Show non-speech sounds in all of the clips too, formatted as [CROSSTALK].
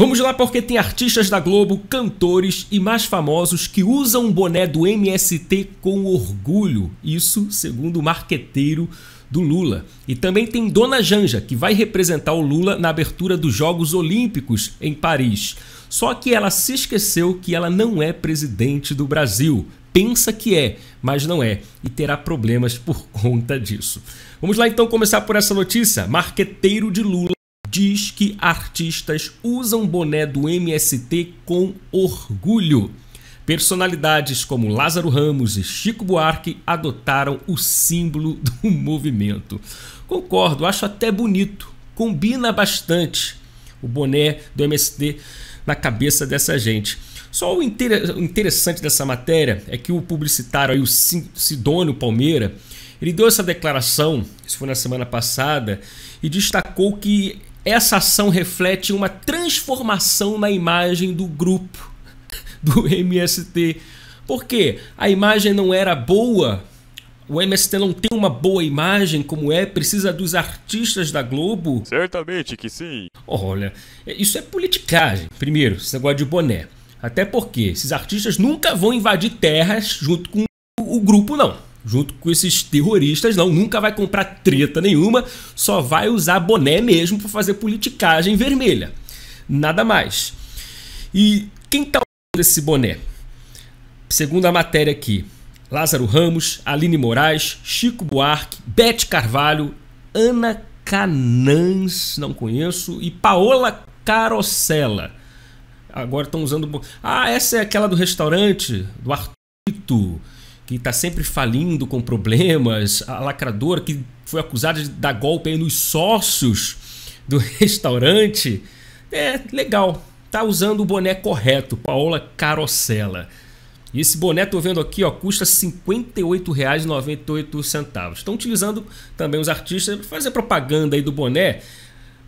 Vamos lá porque tem artistas da Globo, cantores e mais famosos que usam o boné do MST com orgulho. Isso segundo o marqueteiro do Lula. E também tem Dona Janja, que vai representar o Lula na abertura dos Jogos Olímpicos em Paris. Só que ela se esqueceu que ela não é presidente do Brasil. Pensa que é, mas não é, e terá problemas por conta disso. Vamos lá então começar por essa notícia. Marqueteiro de Lula diz que artistas usam boné do MST com orgulho. Personalidades como Lázaro Ramos e Chico Buarque adotaram o símbolo do [LAUGHS] movimento. Concordo, acho até bonito, combina bastante o boné do MST na cabeça dessa gente. Só o interessante dessa matéria é que o publicitário aí, o Sidônio Palmeira, ele deu essa declaração, isso foi na semana passada, e destacou que essa ação reflete uma transformação na imagem do grupo [LAUGHS] do MST. Porque a imagem não era boa, o MST não tem uma boa imagem como é, precisa dos artistas da Globo? Certamente que sim. Olha, isso é politicagem. Primeiro, esse negócio de boné. Até porque esses artistas nunca vão invadir terras junto com o grupo, não junto com esses terroristas, não, nunca vai comprar treta nenhuma, só vai usar boné mesmo para fazer politicagem vermelha. Nada mais. E quem tá usando esse boné? Segundo a matéria aqui, Lázaro Ramos, Aline Moraes, Chico Buarque, Bete Carvalho, Ana Canãs, não conheço, e Paola Carosella. Agora estão usando. Ah, essa é aquela do restaurante, do Arthurito que está sempre falindo com problemas, a lacradora que foi acusada de dar golpe nos sócios do [LAUGHS] restaurante. É legal, tá usando o boné correto, Paola Carosella. E esse boné, tô vendo aqui, ó, custa R$ 58,98. Estão utilizando também os artistas para fazer propaganda aí do boné,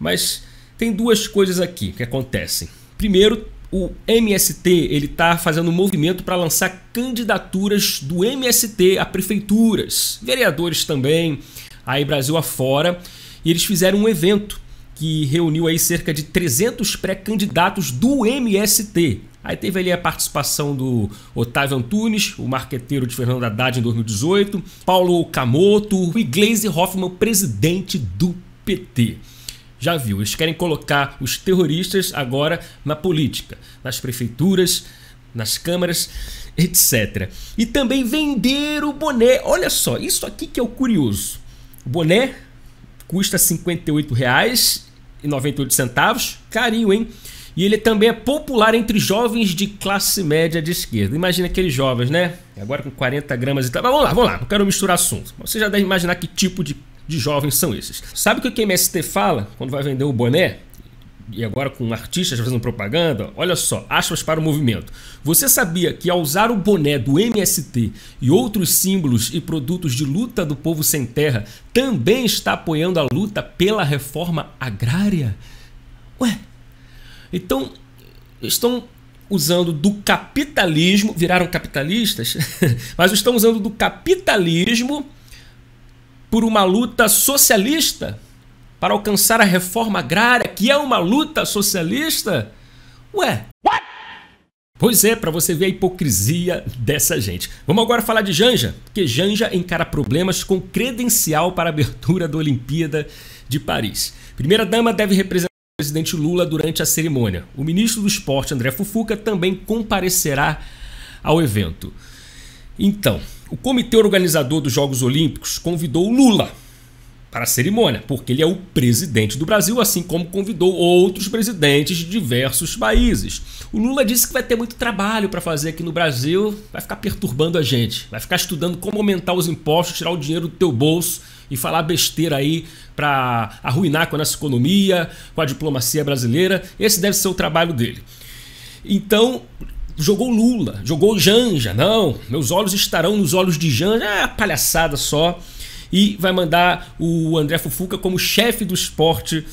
mas tem duas coisas aqui que acontecem. Primeiro, o MST ele está fazendo um movimento para lançar candidaturas do MST a prefeituras, vereadores também, aí Brasil afora, e eles fizeram um evento que reuniu aí cerca de 300 pré-candidatos do MST. Aí teve ali a participação do Otávio Antunes, o marqueteiro de Fernando Haddad em 2018, Paulo Camoto e Gleisi Hoffmann, presidente do PT. Já viu, eles querem colocar os terroristas agora na política, nas prefeituras, nas câmaras, etc. E também vender o boné. Olha só, isso aqui que é o curioso. O boné custa R$ 58,98, carinho, hein? E ele também é popular entre jovens de classe média de esquerda. Imagina aqueles jovens, né? Agora com 40 gramas e tal. Mas vamos lá, vamos lá, não quero misturar assuntos. Você já deve imaginar que tipo de de jovens são esses. Sabe o que o MST fala quando vai vender o boné? E agora com artistas fazendo propaganda, olha só, aspas para o movimento. Você sabia que ao usar o boné do MST e outros símbolos e produtos de luta do povo sem terra, também está apoiando a luta pela reforma agrária? Ué, então estão usando do capitalismo, viraram capitalistas, [LAUGHS] mas estão usando do capitalismo por uma luta socialista para alcançar a reforma agrária, que é uma luta socialista? Ué, What? Pois é, para você ver a hipocrisia dessa gente. Vamos agora falar de Janja, porque Janja encara problemas com credencial para a abertura da Olimpíada de Paris. Primeira dama deve representar o presidente Lula durante a cerimônia. O ministro do Esporte, André Fufuca, também comparecerá ao evento. Então, o comitê organizador dos Jogos Olímpicos convidou Lula para a cerimônia, porque ele é o presidente do Brasil, assim como convidou outros presidentes de diversos países. O Lula disse que vai ter muito trabalho para fazer aqui no Brasil, vai ficar perturbando a gente, vai ficar estudando como aumentar os impostos, tirar o dinheiro do teu bolso e falar besteira aí para arruinar com a nossa economia, com a diplomacia brasileira. Esse deve ser o trabalho dele. Então, jogou Lula, jogou Janja. Não, meus olhos estarão nos olhos de Janja. É palhaçada só. E vai mandar o André Fufuca como chefe do esporte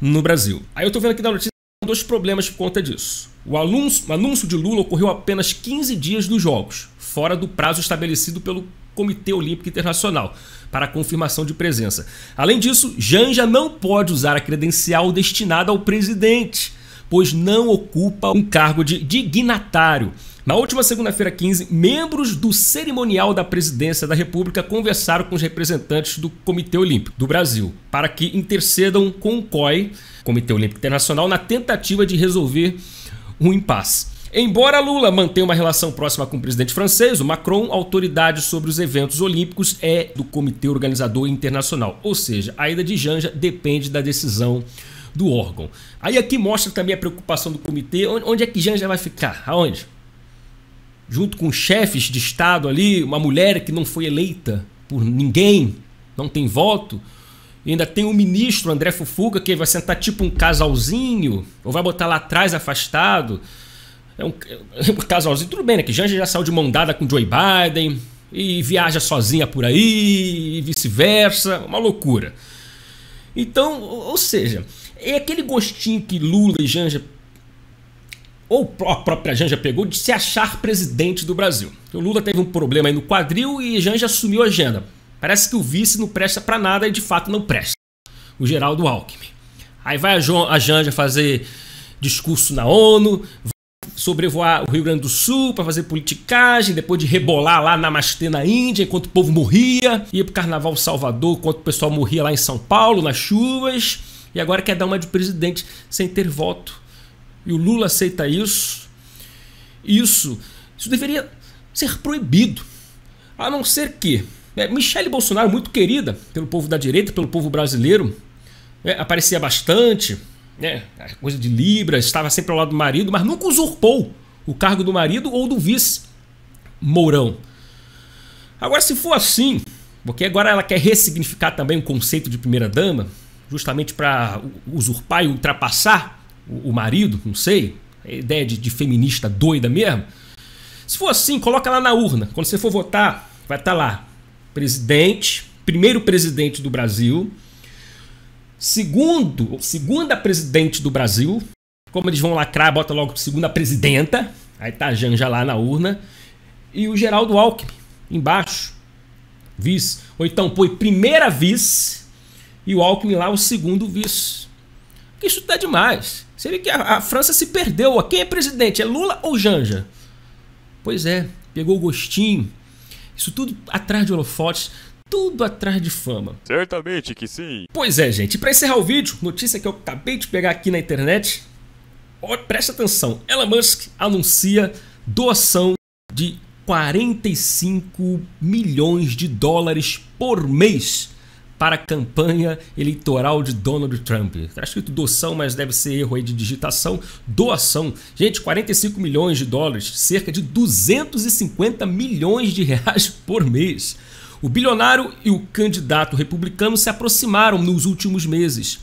no Brasil. Aí eu tô vendo aqui na notícia dois problemas por conta disso. O anúncio, o anúncio de Lula ocorreu apenas 15 dias dos Jogos, fora do prazo estabelecido pelo Comitê Olímpico Internacional para confirmação de presença. Além disso, Janja não pode usar a credencial destinada ao presidente pois não ocupa um cargo de dignatário. Na última segunda-feira 15, membros do cerimonial da presidência da República conversaram com os representantes do Comitê Olímpico do Brasil para que intercedam com o COI, Comitê Olímpico Internacional, na tentativa de resolver um impasse. Embora Lula mantenha uma relação próxima com o presidente francês, o Macron, autoridade sobre os eventos olímpicos, é do Comitê Organizador Internacional. Ou seja, a ida de Janja depende da decisão do órgão. Aí aqui mostra também a preocupação do comitê. Onde é que Janja vai ficar? Aonde? Junto com chefes de Estado ali, uma mulher que não foi eleita por ninguém, não tem voto. E ainda tem o ministro André Fufuca que vai sentar tipo um casalzinho, ou vai botar lá atrás afastado. É um, é um casalzinho, tudo bem, né? Que Janja já saiu de mão dada com Joe Biden e viaja sozinha por aí e vice-versa. Uma loucura. Então, ou seja, é aquele gostinho que Lula e Janja, ou a própria Janja pegou, de se achar presidente do Brasil. O Lula teve um problema aí no quadril e Janja assumiu a agenda. Parece que o vice não presta para nada e de fato não presta. O Geraldo Alckmin. Aí vai a Janja fazer discurso na ONU, sobrevoar o Rio Grande do Sul para fazer politicagem, depois de rebolar lá na Namastê na Índia enquanto o povo morria, ia pro Carnaval Salvador enquanto o pessoal morria lá em São Paulo nas chuvas, e agora quer dar uma de presidente sem ter voto. E o Lula aceita isso. Isso, isso deveria ser proibido. A não ser que é, Michele Bolsonaro, muito querida pelo povo da direita, pelo povo brasileiro, é, aparecia bastante, né, coisa de Libra, estava sempre ao lado do marido, mas nunca usurpou o cargo do marido ou do vice Mourão. Agora, se for assim, porque agora ela quer ressignificar também o conceito de primeira-dama, justamente para usurpar e ultrapassar o, o, marido, não sei, a ideia de, de feminista doida mesmo. Se for assim, coloca lá na urna. Quando você for votar, vai estar tá lá: presidente, primeiro presidente do Brasil, segundo, segunda presidente do Brasil. Como eles vão lacrar, bota logo segunda presidenta. Aí tá a Janja lá na urna. E o Geraldo Alckmin embaixo, vice. Ou então põe primeira vice e o Alckmin lá o segundo vice. Isso tá demais. Vê que a, a França se perdeu. Quem é presidente? É Lula ou Janja? Pois é, pegou o gostinho. Isso tudo atrás de holofotes tudo atrás de fama. Certamente que sim. Pois é, gente. Para encerrar o vídeo, notícia que eu acabei de pegar aqui na internet. Oh, presta atenção. Elon Musk anuncia doação de 45 milhões de dólares por mês para a campanha eleitoral de Donald Trump. Está escrito doação, mas deve ser erro aí de digitação. Doação. Gente, 45 milhões de dólares, cerca de 250 milhões de reais por mês. O bilionário e o candidato republicano se aproximaram nos últimos meses.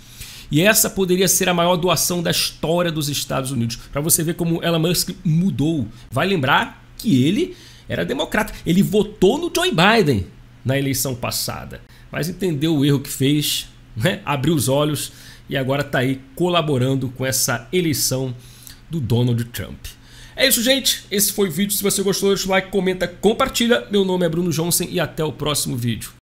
E essa poderia ser a maior doação da história dos Estados Unidos. Para você ver como Elon Musk mudou. Vai lembrar que ele era democrata. Ele votou no Joe Biden na eleição passada. Mas entendeu o erro que fez, né? abriu os olhos e agora está aí colaborando com essa eleição do Donald Trump. É isso, gente. Esse foi o vídeo. Se você gostou, deixa o like, comenta, compartilha. Meu nome é Bruno Johnson e até o próximo vídeo.